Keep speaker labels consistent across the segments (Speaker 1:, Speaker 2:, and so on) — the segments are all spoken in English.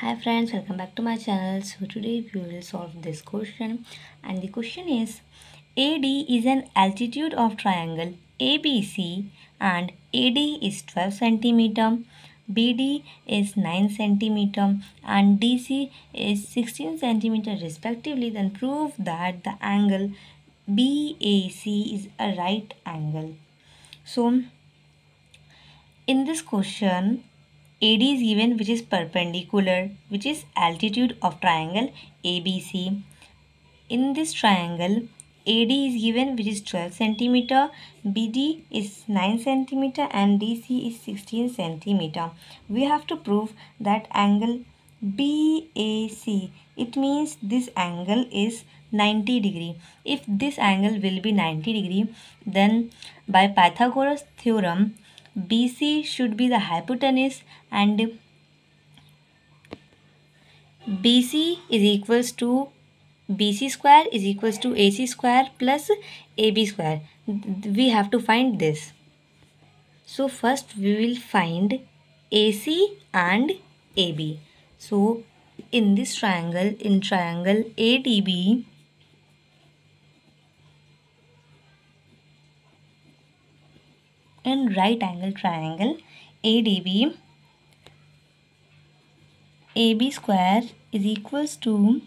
Speaker 1: Hi friends, welcome back to my channel. So today we will solve this question and the question is AD is an altitude of triangle ABC and AD is 12 centimeter, BD is 9 centimeter and DC is 16 centimeter respectively then prove that the angle BAC is a right angle. So in this question AD is given which is perpendicular which is altitude of triangle ABC. In this triangle AD is given which is 12 centimeter, BD is 9 centimeter and DC is 16 centimeter. We have to prove that angle BAC. It means this angle is 90 degree. If this angle will be 90 degree then by Pythagoras theorem BC should be the hypotenuse and BC is equals to BC square is equals to AC square plus AB square. We have to find this. So first we will find AC and AB. So in this triangle, in triangle ADB, in right angle triangle ADB AB square is equals to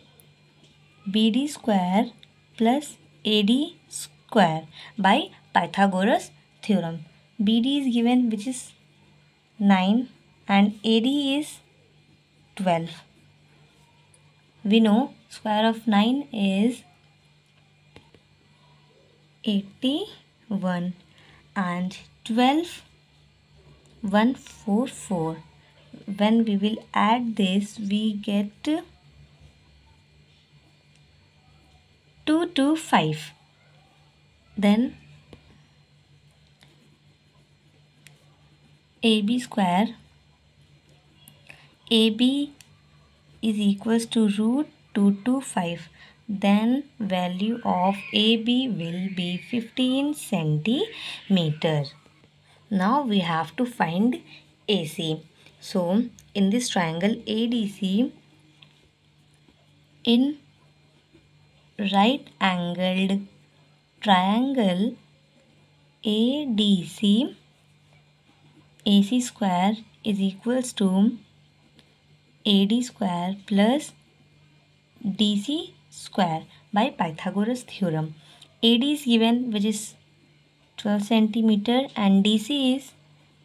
Speaker 1: BD square plus AD square by Pythagoras theorem. BD is given which is 9 and AD is 12. We know square of 9 is 81 and 12 144 when we will add this we get 2 to 5 then AB square AB is equals to root 2 to 5 then value of AB will be 15 centimeter. Now we have to find AC. So in this triangle ADC in right angled triangle ADC AC square is equals to AD square plus DC square by Pythagoras theorem. AD is given which is 12 centimeter and DC is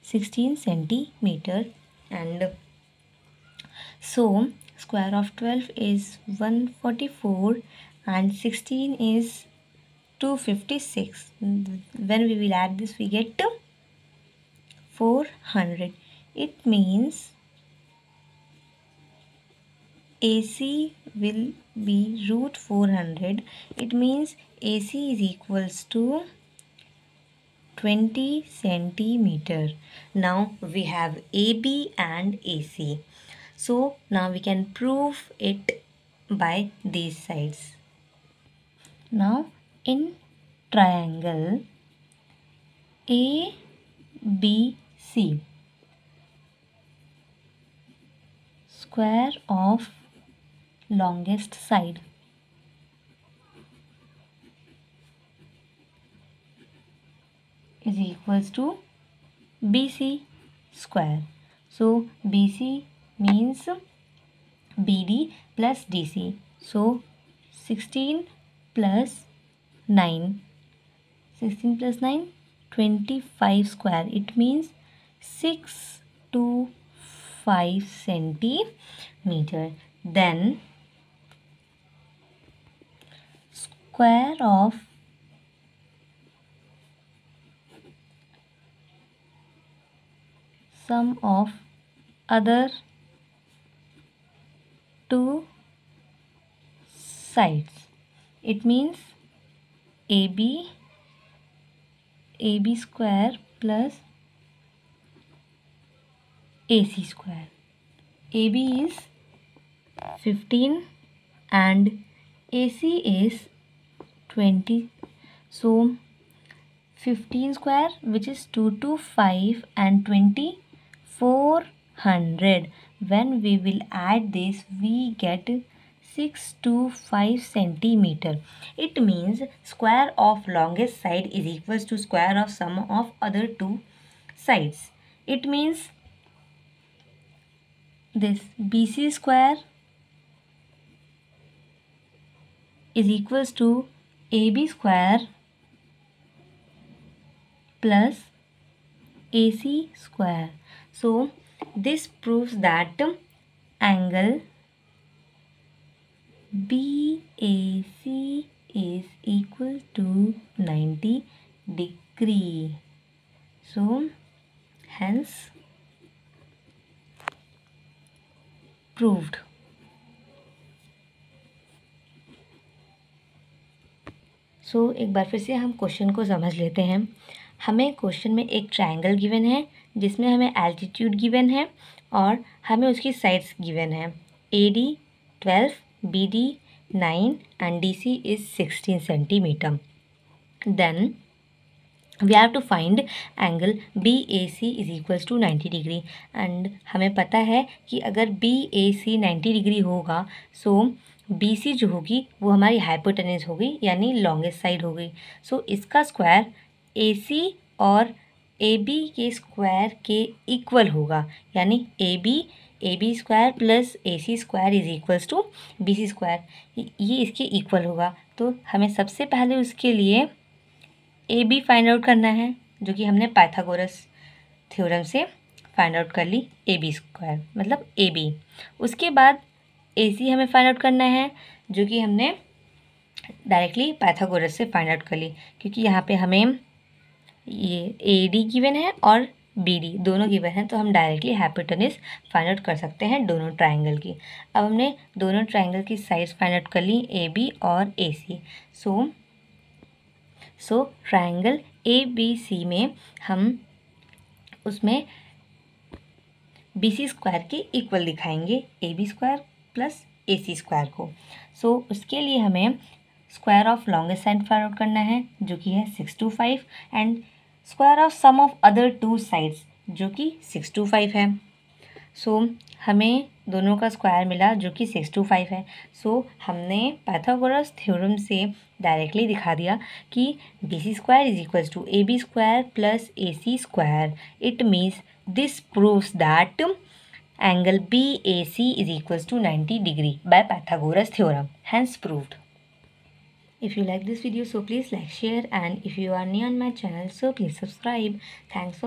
Speaker 1: 16 centimeter. And so square of 12 is 144 and 16 is 256 when we will add this we get 400 it means AC will be root 400 it means AC is equals to 20 centimeter. Now we have AB and AC so now we can prove it by these sides. Now in triangle ABC square of longest side is equals to BC square. So BC means BD plus DC. So 16 plus 9. 16 plus 9 25 square. It means 6 to 5 centimeter. Then square of sum of other two sides. It means AB AB square plus AC square. AB is 15 and AC is 20 so 15 square which is 2 to 5 and 20 400 when we will add this we get 6 to 5 centimeter. It means square of longest side is equals to square of sum of other two sides. It means this BC square is equals to AB square plus AC square. So this proves that angle BAC is equal to 90 degree. So hence proved. So so, एक बार फिर से हम question को समझ लेते हैं हमें question में एक ट्रायंगल गिवन है जिसमें हमें एल्टीट्यूड गिवन है और हमें उसकी साइड्स गिवन है। A D twelve B D nine and D C is sixteen centimetre then we have to find angle B A C is equals to ninety degree and हमें पता है कि अगर B A C ninety degree होगा so B C जो होगी, वो हमारी हाइपोटेनिस होगी, यानी लॉन्गेस्ट साइड होगी। सो इसका स्क्वायर ए सी और ए बी के स्क्वायर के इक्वल होगा। यानी A B A B square plus A C square is equals to B C square ये इसके इक्वल होगा। तो हमें सबसे पहले उसके लिए ए बी फाइंड आउट करना है, जो कि हमने पाइथागोरस थ्योरम से फाइंड आउट कर ली ए बी स्क्वायर मतलब ए बी उसके बाद ए सी हमें फाइंड आउट करना है, जो कि हमने डायरेक्टली पाइथागोरस से फाइंड आउट कर ली, क्योंकि यहाँ पे हमें ये ए डी गिवन है और बी डी दोनों गिवन है तो हम डायरेक्टली हैपोटेनिस फाइंड आउट कर सकते हैं दोनों ट्राइंगल की। अब हमने दोनों ट्राइंगल की साइज़ फाइंड आउट कर ली ए बी और ए सी सो so triangle A B C में हम उसमें बी सी स्क्वायर के इक्वल दिखाएँगे A B square plus A C square को। सो so, उसके लिए हमें square of longest side find out करना है जो कि है six two five and square of sum of other two sides जो कि सिक्स टू फाइव है। सो so, हमें दोनों का स्क्वायर मिला जो कि सिक्स टू फाइव है। सो so, हमने पाइथागोरस थ्योरम से डायरेक्टली दिखा दिया कि B C square is equals to A B square plus A C square it means this proves that angle B A C is equals to ninety degree by Pythagoras theorem hence proved if you like this video so please like share and if you are new on my channel so please subscribe. Thanks for